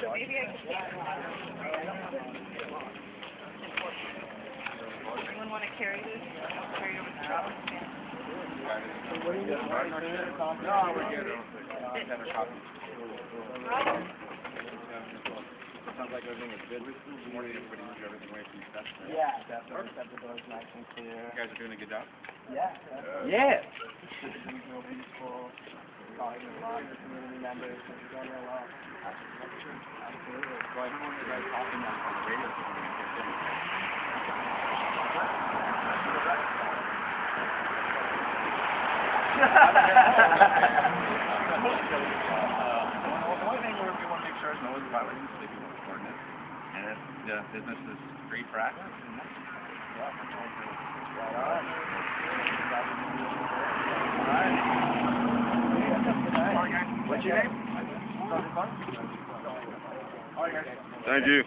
so maybe I could take Anyone want to carry this? I'll carry it over the top. What are you doing? No, we're good. Better copy. Sounds like everything is good. This morning, everybody moved everything away from the desk. Yeah, definitely. Kept the doors nice and clear. You guys are doing a good job. Yeah. Yeah. It's sure is no one's violating the sleeping and if the business is free for access, then that's Right on. What's your name? All right, guys. Thank you.